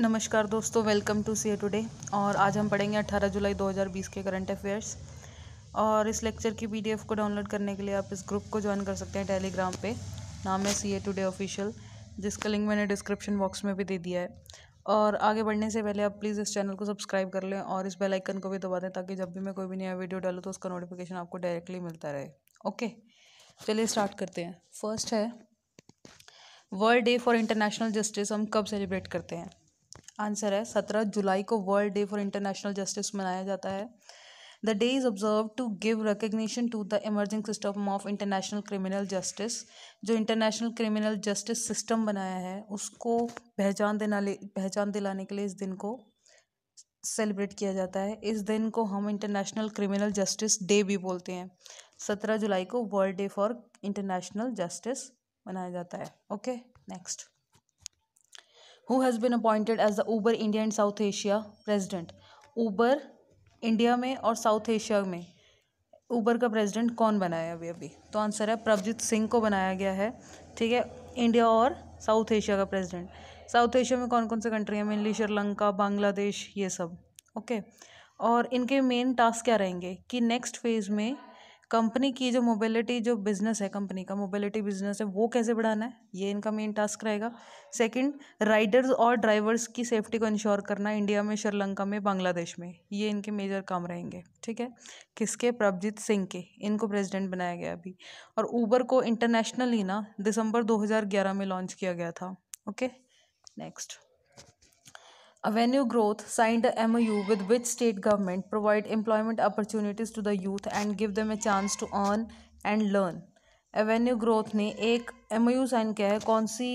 नमस्कार दोस्तों welcome to CA today और आज हम पढ़ेंगे 18 जुलाई 2020 के करंट अफेयर्स और इस लेक्चर की पीडीएफ को डाउनलोड करने के लिए आप इस ग्रुप को ज्वाइन कर सकते हैं टेलीग्राम पे. नाम है सी ए टुडे ऑफिशियल जिसका लिंक मैंने डिस्क्रिप्शन बॉक्स में भी दे दिया है. और आगे बढ़ने से पहले आप प्लीज़ इस चैनल को सब्सक्राइब कर लें और इस बेल आइकन को भी दबा दें ताकि जब भी मैं कोई भी नया वीडियो डालूँ तो उसका नोटिफिकेशन आपको डायरेक्टली मिलता रहे. ओके चलिए स्टार्ट करते हैं. फ़र्स्ट है world day for international justice हम कब सेलिब्रेट करते हैं? आंसर है सत्रह जुलाई को world day for international justice मनाया जाता है। The day is observe to give recognition to the emerging system of international criminal justice. जो इंटरनेशनल क्रिमिनल जस्टिस सिस्टम बनाया है, उसको पहचान देना पहचान दिलाने के लिए इस दिन को सेलिब्रेट किया जाता है। इस दिन को हम इंटरनेशनल क्रिमिनल जस्टिस डे भी बोलते हैं। सत्रह जुलाई को world day for international justice मनाया जाता है। Okay, next. Who has been appointed as the Uber India and South Asia president Uber India में और साउथ एशिया में. ऊबर का प्रेसिडेंट कौन बनाया अभी अभी? तो आंसर है प्रभजीत सिंह को बनाया गया है. ठीक है? इंडिया और साउथ एशिया का प्रेसिडेंट साउथ एशिया में कौन कौन से कंट्री हैं? मेनली श्रीलंका बांग्लादेश ये सब. ओके और इनके मेन टास्क क्या रहेंगे? कि नेक्स्ट फ़ेज़ में कंपनी की जो मोबिलिटी, जो बिज़नेस है कंपनी का, मोबिलिटी बिज़नेस है, वो कैसे बढ़ाना है? ये इनका मेन टास्क रहेगा। सेकंड राइडर्स और ड्राइवर्स की सेफ्टी को इंश्योर करना इंडिया में श्रीलंका में बांग्लादेश में। ये इनके मेजर काम रहेंगे, ठीक है? किसके? प्रभजीत सिंह के। इनको प्रेसिडेंट बनाया गया अभी। और ऊबर को इंटरनेशनली ना दिसंबर दो हज़ार ग्यारह में लॉन्च किया गया था okay next Avenue Growth signed a MOU with which state government provide employment opportunities to the youth and give them a chance to earn and learn. Avenue Growth ने एक MOU साइन किया है। कौन सी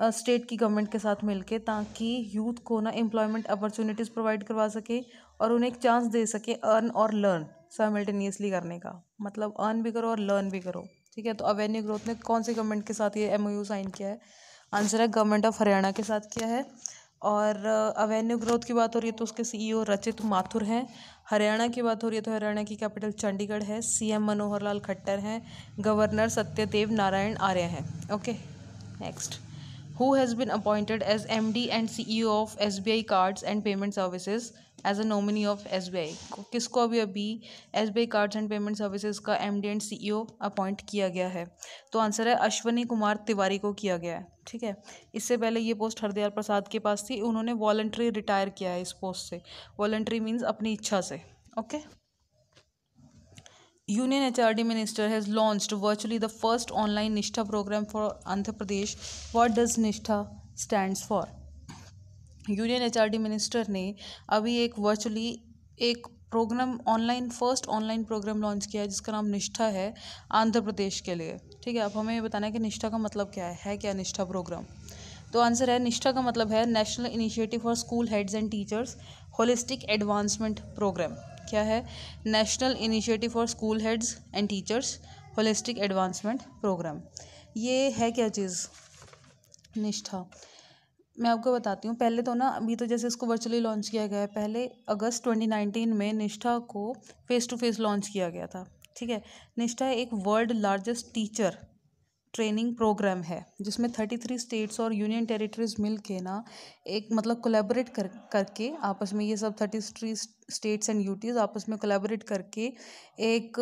state की government के साथ मिलके ताकि यूथ को ना एम्प्लॉयमेंट अपॉर्चुनिटीज़ प्रोवाइड करवा सके और उन्हें एक चांस दे सके अर्न और लर्न साइमल्टेनियसली करने का। मतलब अर्न भी करो और लर्न भी करो। ठीक है? तो अवेन्यू ग्रोथ ने कौन सी गवर्नमेंट के साथ ये एम साइन किया है? आंसर है गवर्नमेंट ऑफ़ हरियाणा के साथ किया है। और अवेन्यू ग्रोथ की बात हो रही है तो उसके सीईओ रचित माथुर हैं। हरियाणा की बात हो रही है तो हरियाणा की कैपिटल चंडीगढ़ है। सीएम मनोहर लाल खट्टर हैं। गवर्नर सत्यदेव नारायण आर्य हैं। Okay next as M D and C E of S B I cards and payment services as a nominee of S B I किसको अभी अभी S B I cards and payment services का M D and C E O appoint किया गया है? तो answer है अश्वनी कुमार तिवारी को किया गया है, ठीक है? इससे पहले ये पोस्ट हरदयाल प्रसाद के पास थी, उन्होंने वॉल्ट्री रिटायर किया है इस पोस्ट से। वॉल्ट्री मीन्स अपनी इच्छा से okay union H R D minister has launched virtually the first online Nishtha programme for Andhra Pradesh what does Nishtha stand for union H R D minister ने अभी एक वर्चुअली एक programme online first online programme launch किया है, जिसका नाम निष्ठा है आंध्र प्रदेश के लिए। ठीक है, अब हमें ये बताना है कि निष्ठा का मतलब क्या है है क्या निष्ठा प्रोग्राम तो आंसर है निष्ठा का मतलब है national initiative for school heads and teachers holistic advancement programme क्या है? National initiative for school heads and teachers holistic advancement programme ये है क्या चीज़? निष्ठा। मैं आपको बताती हूँ, पहले तो ना, अभी तो जैसे इसको वर्चुअली लॉन्च किया गया है, पहले अगस्त ट्वेंटी नाइनटीन में निष्ठा को फेस टू फेस लॉन्च किया गया था, ठीक है? निष्ठा एक world largest teacher training programme है, जिसमें थर्टी थ्री स्टेट्स और यूनियन टेरिटरीज मिल के ना, एक मतलब कोलेबोरेट कर, करके आपस में ये सब thirty three states and UTs आपस में कोलेबोरेट करके एक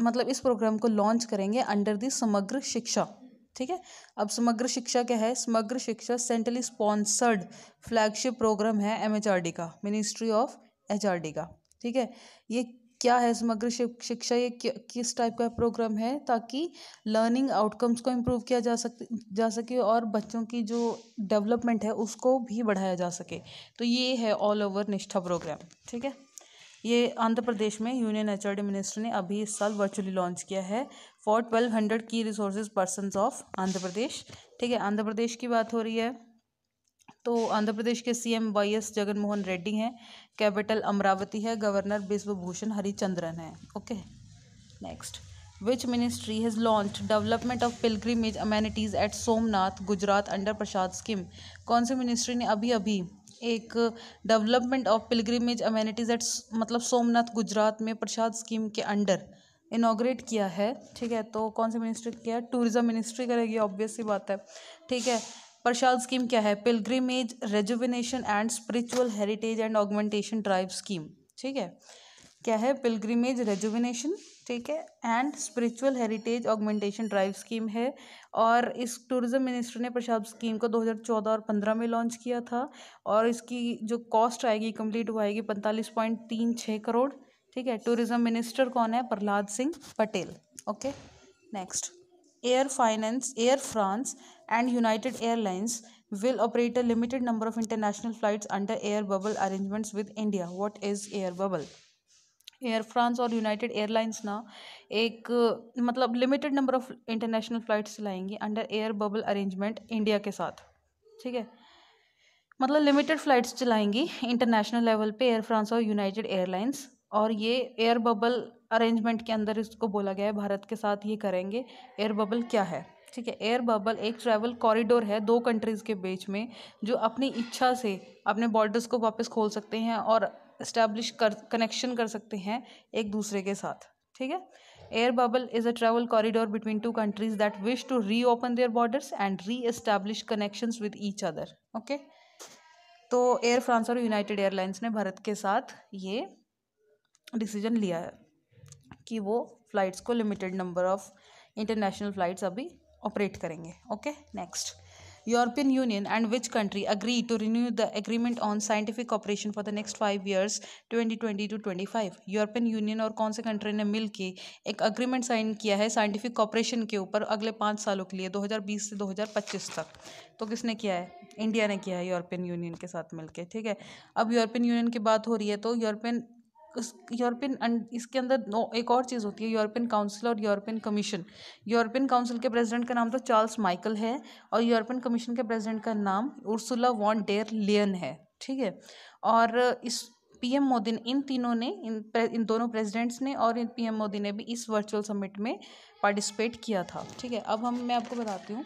मतलब इस प्रोग्राम को लॉन्च करेंगे अंडर दी समग्र शिक्षा, ठीक है? अब समग्र शिक्षा क्या है? Samagra Shiksha centrally sponsored flagship programme है एमएचआरडी का मिनिस्ट्री ऑफ़ एचआरडी का, ठीक है? ये क्या है समग्र शिक्षा? ये किस टाइप का प्रोग्राम है ताकि लर्निंग आउटकम्स को इम्प्रूव किया जा सक, जा सके और बच्चों की जो डेवलपमेंट है उसको भी बढ़ाया जा सके। तो ये है ऑल ओवर निष्ठा प्रोग्राम ठीक है? ये आंध्र प्रदेश में यूनियन एचआरडी मिनिस्टर ने अभी इस साल वर्चुअली लॉन्च किया है फॉर ट्वेल्व हंड्रेड की resource person of Andhra Pradesh. ठीक है, आंध्र प्रदेश की बात हो रही है। तो आंध्र प्रदेश के CM Y S Jaganmohan Reddy हैं कैपिटल अमरावती है गवर्नर बिश्वभूषण हरिचंद्रन है। Okay next which ministry has launch development of pilgrimage amenities at Somnath Gujarat under Prasad scheme कौन सी मिनिस्ट्री ने अभी अभी एक development of pilgrimage amenities at मतलब सोमनाथ गुजरात में प्रसाद स्कीम के अंडर इनाग्रेट किया है, ठीक है? तो कौन सी मिनिस्ट्री किया है? टूरिज़्म मिनिस्ट्री करेगी ऑब्वियस ही बात है, ठीक है? प्रसाद स्कीम क्या है? Pilgrimage rejuvenation and spiritual heritage and augmentation drive scheme ठीक है? क्या है? पिलग्रिमेज रेजुविनेशन ठीक है? And spiritual heritage augmentation drive scheme है। और इस टूरिज़्म मिनिस्टर ने प्रसाद स्कीम को 2014 और 15 में लॉन्च किया था। और इसकी जो कॉस्ट आएगी कंप्लीट वो आएगी पैंतालीस पॉइंट तीन छः करोड़, ठीक है? टूरिज़्म मिनिस्टर कौन है? Prahlad Singh Patel. Okay next air finance air France and United Airlines will operate a limited number of international flights under air bubble arrangements with India. What is air bubble? Air France और United Airlines ना एक मतलब limited number of international flights चलाएँगी under air bubble arrangement India के साथ, ठीक है? मतलब limited flights चलाएँगी इंटरनेशनल लेवल पे एयर फ्रांस और यूनाइटेड एयरलाइंस और ये एयर बबल अरेंजमेंट के अंदर इसको बोला गया है, भारत के साथ ये करेंगे। एयर बबल क्या है? ठीक है एयर बबल एक ट्रैवल कॉरिडोर है दो कंट्रीज़ के बीच में जो अपनी इच्छा से अपने बॉर्डर्स को वापस खोल सकते हैं और इस्टेब्लिश कर कनेक्शन कर सकते हैं एक दूसरे के साथ, ठीक है? Air bubble is a travel corridor between two countries that wish to reopen their borders and reestablish connections with each other okay तो एयर फ्रांस और यूनाइटेड एयरलाइंस ने भारत के साथ ये डिसीज़न लिया है कि वो फ़्लाइट्स को limited number of international flights अभी ऑपरेट करेंगे okay next European Union and which country agree to renew the agreement on scientific operation for the next five years twenty twenty to twenty five European Union और कौन से country ने मिल के एक agreement sign किया है scientific operation के ऊपर अगले पाँच सालों के लिए, दो हज़ार बीस से दो हज़ार पच्चीस तक? तो किसने किया है? इंडिया ने किया है यूरोपियन यूनियन के साथ मिलके, ठीक है? अब यूरोपियन यूनियन की बात हो रही है तो यूरोपियन यूरोपियन इसके अंदर नो, एक और चीज़ होती है, यूरोपियन काउंसिल और यूरोपियन कमीशन। यूरोपियन काउंसिल के प्रेसिडेंट का नाम तो चार्ल्स माइकल है और यूरोपियन कमीशन के प्रेसिडेंट का नाम उर्सुला वॉन डेर लियन है, ठीक है? और इस पीएम मोदी ने, इन तीनों ने, इन इन दोनों प्रेसिडेंट्स ने और इन पीएम मोदी ने भी इस वर्चुअल समिट में पार्टिसिपेट किया था, ठीक है? अब हम, मैं आपको बताती हूँ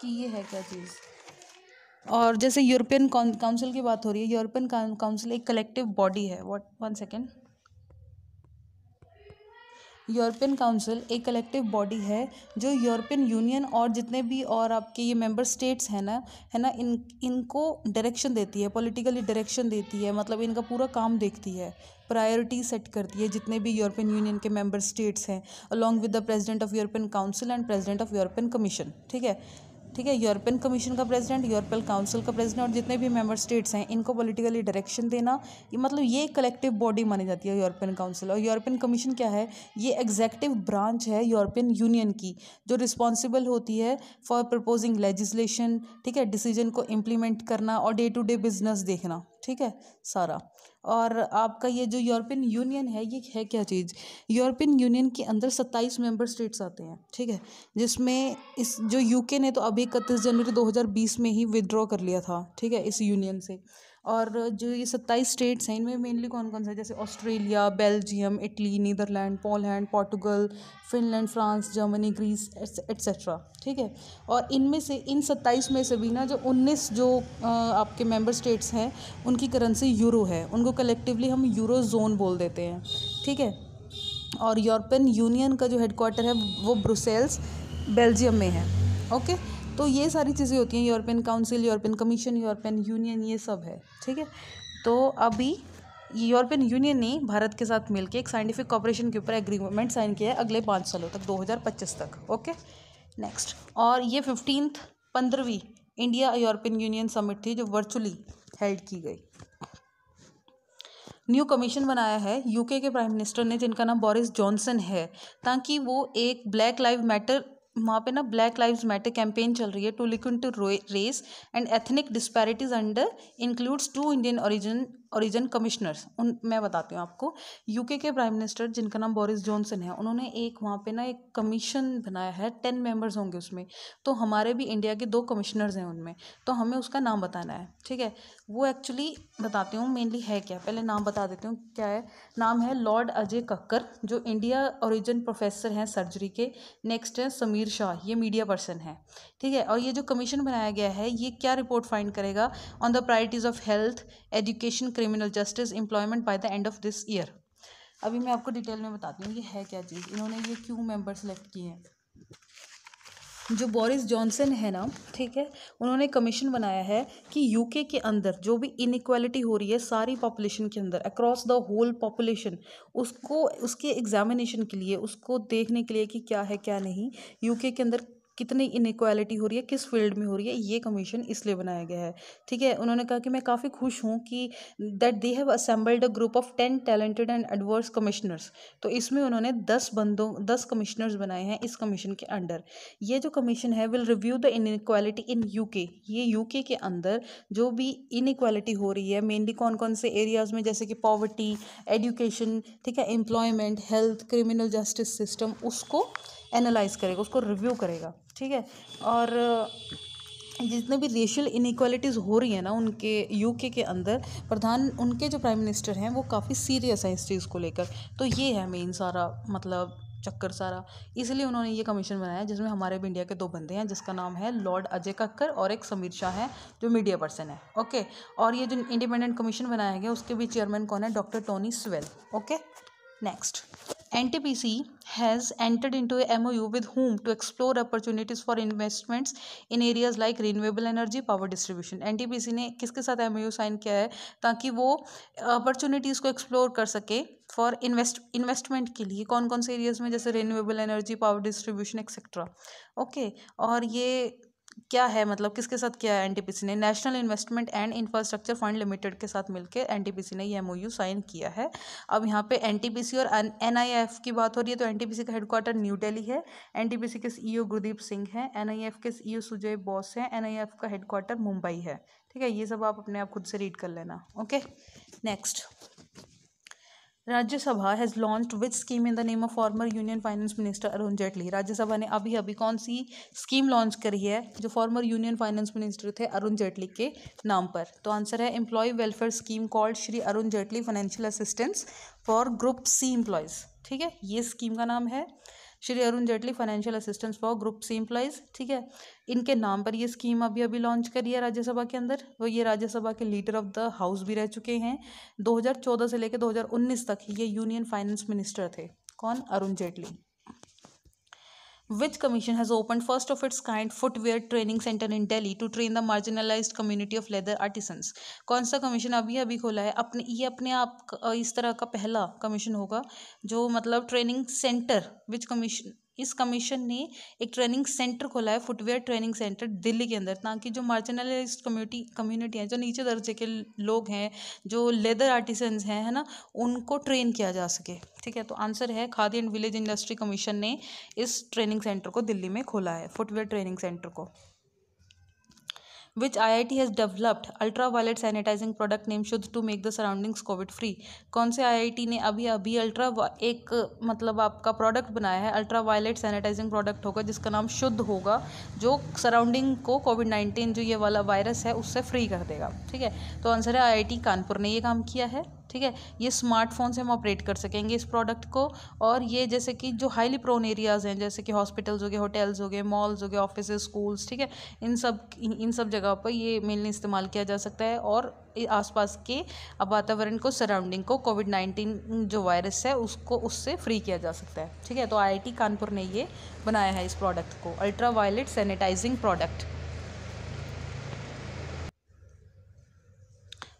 कि ये है क्या चीज़। और जैसे यूरोपियन काउंसिल की बात हो रही है, यूरोपियन काउंसिल एक कलेक्टिव बॉडी है। What one second European council एक कलेक्टिव बॉडी है, जो यूरोपियन यूनियन और जितने भी और आपके ये मेंबर स्टेट्स हैं ना, है ना, इन, इनको डायरेक्शन देती है पॉलिटिकली डायरेक्शन देती है मतलब इनका पूरा काम देखती है प्रायोरिटी सेट करती है जितने भी यूरोपियन यूनियन के मेंबर स्टेट्स हैं along with the president of European council and president of European commission ठीक है? ठीक है यूरोपियन कमीशन का प्रेसिडेंट यूरोपियन काउंसिल का प्रेसिडेंट और जितने भी मेंबर स्टेट्स हैं, इनको पॉलिटिकली डायरेक्शन देना, ये मतलब ये कलेक्टिव बॉडी मानी जाती है यूरोपियन काउंसिल और यूरोपियन कमीशन क्या है? ये एग्जैक्टिव ब्रांच है यूरोपियन यूनियन की, जो रिस्पॉन्सिबल होती है फॉर प्रपोजिंग लेजिस्लेशन ठीक है डिसीज़न को इम्प्लीमेंट करना और डे टू डे बिज़नेस देखना। ठीक है? सारा। और आपका ये जो यूरोपियन यूनियन है, ये है क्या चीज़? यूरोपियन यूनियन के अंदर सत्ताईस मेंबर स्टेट्स आते हैं, ठीक है? जिसमें इस, जो यूके ने तो अभी इकतीस जनवरी 2020 में ही विदड्रॉ कर लिया था, ठीक है? इस यूनियन से। और जो ये सत्ताईस स्टेट्स हैं, इनमें मेनली कौन कौन से जैसे Australia, Belgium, Italy, Netherland, Poland, Portugal, Finland, France, Germany, Greece etcetera, ठीक है? और इनमें से, इन सत्ताईस में से भी ना, जो उन्नीस जो आपके मेंबर स्टेट्स हैं, उनकी करेंसी यूरो है। उनको कलेक्टिवली हम यूरो जोन बोल देते हैं, ठीक है? और यूरोपियन यूनियन का जो हेडक्वार्टर है, वो ब्रुसेल्स बेल्जियम में है ओके तो ये सारी चीज़ें होती हैं European council European commission European Union ये सब है, ठीक है? तो अभी यूरोपियन यूनियन ने भारत के साथ मिलकर एक साइंटिफिक कॉपरेशन के ऊपर एग्रीमेंट साइन किया है अगले पाँच सालों तक 2025 तक ओके नेक्स्ट और ये फिफ्टीन पंद्रहवीं इंडिया यूरोपियन यूनियन समिट थी जो वर्चुअली हेल्ड की गई। न्यू कमीशन बनाया है यूके के प्राइम मिनिस्टर ने, जिनका नाम बोरिस जॉनसन है, ताकि वो एक ब्लैक लाइव मैटर वहाँ पे ना ब्लैक लाइव्स मैटर कैंपेन चल रही है to lick to race and ethnic disparities under includes two Indian origin origin commissioners उन, मैं बताती हूँ आपको। यूके के प्राइम मिनिस्टर जिनका नाम बोरिस जॉनसन है, उन्होंने एक वहाँ पे ना एक कमीशन बनाया है टेन मेंबर्स होंगे उसमें। तो हमारे भी इंडिया के दो कमिश्नर्स हैं उनमें तो हमें उसका नाम बताना है, ठीक है? वो एक्चुअली बताती हूँ मेनली है क्या। पहले नाम बता देती हूँ क्या है। नाम है लॉर्ड अजय कक्कर जो इंडिया ओरिजिन प्रोफेसर हैं सर्जरी के। नेक्स्ट है समीर शाह ये मीडिया पर्सन है, ठीक है? और ये जो कमीशन बनाया गया है, ये क्या रिपोर्ट फाइंड करेगा? On the priorities of health education criminal justice employment by the end of this year अभी मैं आपको डिटेल में बताती हूँ ये है क्या चीज़। इन्होंने ये क्यों मेंबर सेलेक्ट किए हैं? जो बोरिस जॉनसन है ना, ठीक है, उन्होंने कमीशन बनाया है कि यूके के अंदर जो भी इनक्वालिटी हो रही है सारी पॉपुलेशन के अंदर अक्रॉस द होल पॉपुलेशन उसको, उसके एग्जामिनेशन के लिए, उसको देखने के लिए कि क्या है, क्या नहीं यूके के अंदर कितनी इनक्वालिटी हो रही है, किस फ़ील्ड में हो रही है, ये कमीशन इसलिए बनाया गया है। ठीक है, उन्होंने कहा कि मैं काफ़ी खुश हूँ कि that they have assembled a group of ten talented and adverse commissioners तो इसमें उन्होंने दस बंदों, दस कमिश्नर्स बनाए हैं इस कमीशन के अंडर। ये जो कमीशन है will review the inequality in UK ये यूके के अंदर जो भी इनक्वालिटी हो रही है मेनली कौन कौन से एरियाज़ में, जैसे कि पॉवर्टी एजुकेशन ठीक है employment health criminal justice system उसको एनालाइज करेगा, उसको रिव्यू करेगा, ठीक है? और जितने भी रेशियल इनक्वालिटीज़ हो रही है ना उनके यूके के अंदर, प्रधान, उनके जो प्राइम मिनिस्टर हैं, वो काफ़ी सीरियस हैं इस चीज़ को लेकर। तो ये है मेन सारा मतलब चक्कर सारा। इसलिए उन्होंने ये कमीशन बनाया, जिसमें हमारे भी इंडिया के दो बंदे हैं, जिसका नाम है लॉर्ड अजय कक्कर और एक समीर शाह है, जो मीडिया पर्सन है ओके और ये जो इंडिपेंडेंट कमीशन बनाया गया, उसके भी चेयरमैन कौन है? Doctor Tony Sewell okay next NTPC has entered into a MOU with whom to explore opportunities for investments in areas like renewable energy power distribution NTPC ने किसके साथ MOU साइन किया है ताकि वो अपॉर्चुनिटीज़ को एक्सप्लोर कर सके फॉर इन्वेस्ट इन्वेस्टमेंट के लिए कौन कौन से एरियाज़ में जैसे renewable energy power distribution etcetera okay और ये क्या है मतलब किसके साथ किया है एनटीपीसी ने? National investment and infrastructure fund limited के साथ मिलकर एनटीपीसी ने ये एमओयू साइन किया है। अब यहाँ पे एनटीपीसी और एनआईएफ की बात हो रही है तो एनटीपीसी का हेडक्वार्टर न्यू दिल्ली है। एनटीपीसी के सीईओ गुरदीप सिंह हैं एनआईएफ के सीईओ सुजय बॉस हैं एनआईएफ का हेडक्वार्टर मुंबई है। ठीक है, ये सब आप अपने आप खुद से रीड कर लेना okay next Rajya Sabha has launch which scheme in the name of former union finance minister Arun Jaitley Rajya Sabha ने अभी अभी कौन सी स्कीम लॉन्च करी है जो फॉर्मर यूनियन फाइनेंस मिनिस्टर थे अरुण जेटली के नाम पर? तो आंसर है employee welfare scheme called Shri Arun Jaitley financial assistance for group C employees ठीक है, ये स्कीम का नाम है। Shri Arun Jaitley financial assistance for group C employees ठीक है? इनके नाम पर ये स्कीम अभी अभी लॉन्च करी है राज्यसभा के अंदर। वो ये राज्यसभा के लीडर ऑफ़ द हाउस भी रह चुके हैं। 2014 से लेकर 2019 तक ये यूनियन फाइनेंस मिनिस्टर थे। कौन? Arun Jaitley. Which commission has opened first of its kind footwear training center in Delhi to train the marginalized community of leather artisans कौन सा कमीशन अभी अभी खोला है अपने ये अपने आप इस तरह का पहला कमीशन होगा जो मतलब ट्रेनिंग सेंटर विच कमीशन इस कमीशन ने एक ट्रेनिंग सेंटर खोला है, फुटवेयर ट्रेनिंग सेंटर दिल्ली के अंदर, ताकि जो मार्जिनलाइज कम्युनिटी कम्युनिटी हैं, जो नीचे दर्जे के लोग हैं, जो लेदर आर्टिसंस हैं, है ना, उनको ट्रेन किया जा सके। ठीक है तो आंसर है, Khadi and village industry commission ने इस ट्रेनिंग सेंटर को दिल्ली में खोला है, फुटवेयर ट्रेनिंग सेंटर को। Which IIT has developed ultraviolet sanitizing product named शुद्ध to make the surroundings covid free. कौन से IIT ने अभी अभी अल्ट्रा एक मतलब आपका प्रोडक्ट बनाया है अल्ट्रा वायलेट सैनिटाइजिंग प्रोडक्ट होगा, जिसका नाम शुद्ध होगा, जो सराउंडिंग को कोविड नाइन्टीन जो ये वाला वायरस है, उससे फ्री कर देगा। ठीक है? तो आंसर है आई कानपुर ने ये काम किया है। ठीक है? ये स्मार्टफ़ोन से हम ऑपरेट कर सकेंगे इस प्रोडक्ट को। और ये जैसे कि जो हाईली प्रोन एरियाज़ हैं, जैसे कि हॉस्पिटल्स हो गए होटल्स हो गए मॉल्स हो गए ऑफ़िस स्कूल्स ठीक है? इन सब इन सब जगह पर ये मेनली इस्तेमाल किया जा सकता है। और आसपास के वातावरण को सराउंडिंग को कोविड नाइन्टीन जो वायरस है, उसको, उससे फ्री किया जा सकता है। ठीक है? तो आईआईटी कानपुर ने ये बनाया है इस प्रोडक्ट को। Ultraviolet sanitising product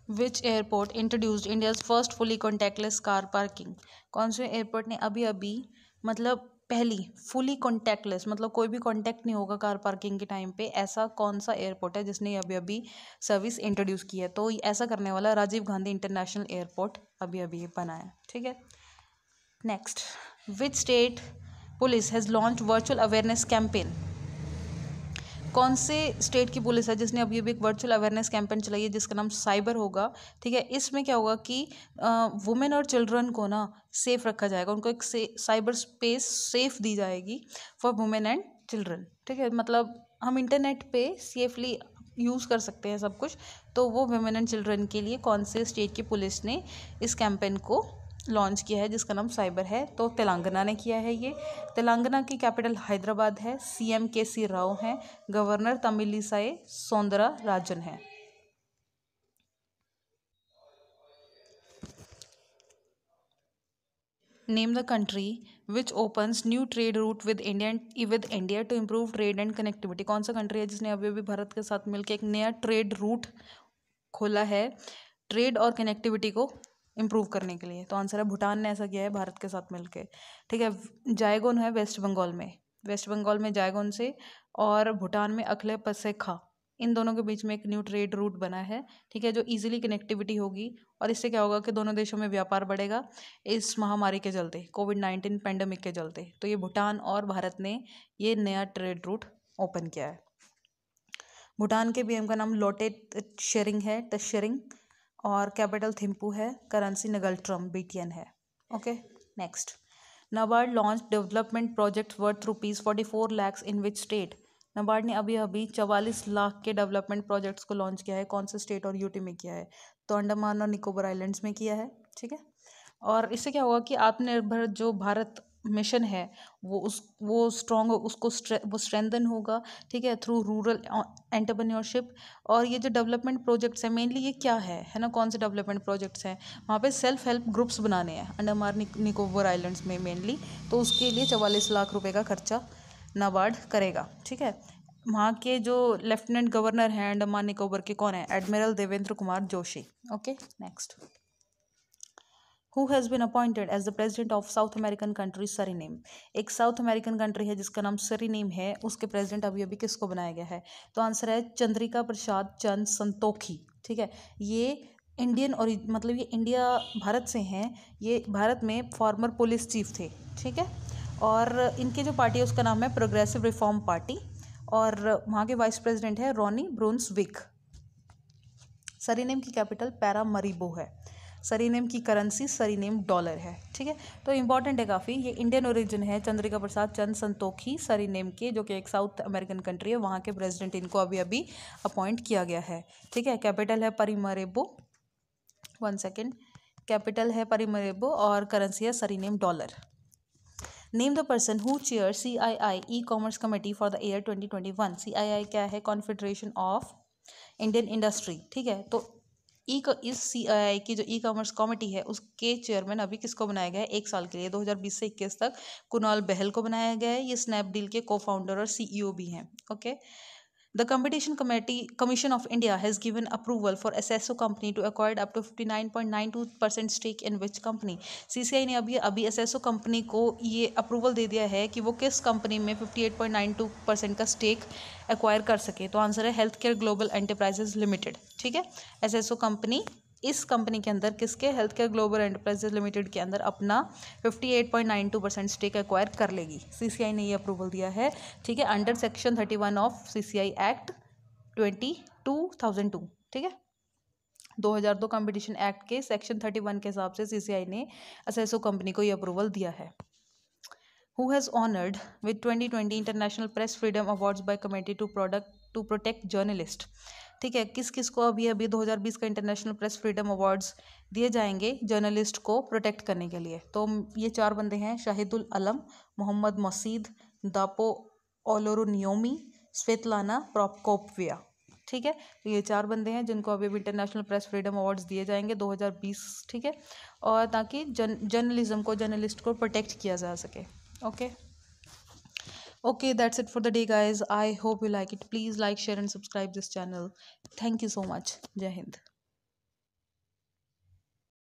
which airport introduced India's first fully contactless car parking कौन से एयरपोर्ट ने अभी अभी मतलब पहली फुली कॉन्टैक्टलेस मतलब कोई भी कॉन्टैक्ट नहीं होगा कार पार्किंग के टाइम पे, ऐसा कौन सा एयरपोर्ट है जिसने अभी अभी सर्विस इंट्रोड्यूस की है? तो ऐसा करने वाला राजीव गांधी इंटरनेशनल एयरपोर्ट अभी अभी बना है, ठीक है? Next which state police has launch virtual awareness campaign कौन से स्टेट की पुलिस है जिसने अभी अभी एक वर्चुअल अवेयरनेस कैंपेन चलाई है जिसका नाम साइबर होगा ठीक है? इसमें क्या होगा कि वुमेन और चिल्ड्रन को ना सेफ़ रखा जाएगा उनको एक से, साइबर स्पेस सेफ़ दी जाएगी फॉर वुमेन एंड चिल्ड्रन ठीक है? मतलब हम इंटरनेट पे सेफली यूज़ कर सकते हैं सब कुछ तो वो वुमेन एंड चिल्ड्रन के लिए कौन से स्टेट की पुलिस ने इस कैंपेन को लॉन्च किया है, जिसका नाम साइबर है तो तेलंगाना ने किया है ये। तेलंगाना की कैपिटल हैदराबाद है सीएम के सी राव हैं, गवर्नर तमिलिसाई सौंदरा राजन है। Name the country which opens new trade route with India with India to improve trade and connectivity कौन सा कंट्री है जिसने अभी अभी भारत के साथ मिलकर एक नया ट्रेड रूट खोला है? ट्रेड और कनेक्टिविटी को इम्प्रूव करने के लिए। तो आंसर है भूटान ने ऐसा किया है भारत के साथ मिलकर ठीक है, जायगोन है वेस्ट बंगाल में। वेस्ट बंगाल में जायगोन से और भूटान में अखले पसेखा। इन दोनों के बीच में एक न्यू ट्रेड रूट बना है। ठीक है, जो इजीली कनेक्टिविटी होगी और इससे क्या होगा कि दोनों देशों में व्यापार बढ़ेगा इस महामारी के चलते कोविड नाइन्टीन पेंडेमिक के चलते। तो ये भूटान और भारत ने ये नया ट्रेड रूट ओपन किया है। भूटान के पीएम का नाम लोटे शेरिंग है तशेरिंग और कैपिटल थिम्पू है, करेंसी नगल्ट्रम बीटीएन है। Okay next NABARD launch development project worth rupees forty four lakhs in which state NABARD ने अभी अभी चवालीस लाख के डेवलपमेंट प्रोजेक्ट्स को लॉन्च किया है। कौन से स्टेट और यूटी में किया है? तो अंडमान और निकोबर आइलैंड्स में किया है, ठीक है? और इससे क्या होगा कि आत्मनिर्भर जो भारत मिशन है वो उस वो स्ट्रॉन्ग उसको वो स्ट्रेंथन होगा ठीक है थ्रू रूरल एंटरप्रेन्योरशिप और ये जो डेवलपमेंट प्रोजेक्ट्स हैं मेनली ये क्या है? है ना कौन से डेवलपमेंट प्रोजेक्ट्स हैं? वहाँ पे सेल्फ हेल्प ग्रुप्स बनाने हैं अंडमान निक, निकोबर आइलैंड्स में मेनली तो उसके लिए चवालीस लाख रुपये का खर्चा नाबार्ड करेगा ठीक है? वहाँ के जो लेफ्टिनेंट गवर्नर हैं अंडमान निकोबर के कौन है? Admiral Devendra Kumar Joshi okay next who has been appointed as the president of South American country Suriname एक साउथ अमेरिकन कंट्री है जिसका नाम सरीनेम है, उसके प्रेसिडेंट अभी अभी किसको बनाया गया है? तो आंसर है चंद्रिका प्रसाद चंद संतोखी ठीक है? ये इंडियन और मतलब ये इंडिया भारत से हैं। ये भारत में फॉर्मर पुलिस चीफ थे, ठीक है? और इनके जो पार्टी है, उसका नाम है प्रोग्रेसिव रिफॉर्म पार्टी और वहाँ के वाइस प्रेसिडेंट है रॉनी ब्रूंसविक सरीनेम की कैपिटल पैरा मरीबो है। सरीनेम की करेंसी सरीनेम डॉलर है, ठीक है? तो इंपॉर्टेंट है काफ़ी। ये इंडियन ओरिजिन है, चंद्रिका प्रसाद चंद संतोखी सरीनेम के, जो कि एक साउथ अमेरिकन कंट्री है, वहाँ के प्रेसिडेंट इनको अभी अभी अपॉइंट किया गया है, ठीक है? कैपिटल है परिमरेबो वन सेकेंड कैपिटल है परिमरेबो और करेंसी है Suriname dollar name the person who chair C I I e commerce committee for the year twenty twenty one C I I क्या है? कॉन्फेडरेशन ऑफ़ इंडियन इंडस्ट्री ठीक है? तो ई इस सी की जो ई कॉमर्स कमेटी है, उसके चेयरमैन अभी किसको बनाया गया है? एक साल के लिए 2020 से इक्कीस तक कुणाल बहल को बनाया गया है। ये स्नैपडील के को फाउंडर और सीईओ भी हैं okay The Competition Committee Commission of India has given approval for SSO company to acquire up to 59.92% stake in which company CCI ने अभी अभी SSO company को ये अप्रूवल दे दिया है कि वो किस कंपनी में 58.92% का स्टेक एक्वायर कर सके तो आंसर है health care global enterprises limited ठीक है एसएसओ कंपनी इस कंपनी के अंदर किसके health care global enterprises limited के अंदर अपना 58.92 परसेंट स्टेक एक्वायर कर लेगी? सीसीआई ने ये अप्रूवल दिया है, ठीक है? Under section 31 of CCI act 22 ठीक है? 2002 कंपटीशन एक्ट के सेक्शन 31 के हिसाब से सीसीआई ने असेसो कंपनी को ये अप्रूवल दिया है। Who has honoured with 2020 international press freedom awards by committee to product to protect journalist ठीक है, किस किस को अभी अभी 2020 का इंटरनेशनल प्रेस फ्रीडम अवार्ड्स दिए जाएँगे जर्नलिस्ट को प्रोटेक्ट करने के लिए। तो ये चार बंदे हैं, Shahidul Alam Mohammad Masid, Dapo Olorunyomi, Svetlana Prokopyeva ठीक है तो ये चार बंदे हैं जिनको अभी अभी इंटरनेशनल प्रेस फ्रीडम अवार्ड्स दिए जाएँगे 2020 ठीक है, और ताकि जर्नलिज्म को जर्नलिस्ट को प्रोटेक्ट किया जा सके। Okay okay that's it for the day guys. I hope you like it. Please like share and subscribe this channel. Thank you so much. Jai hind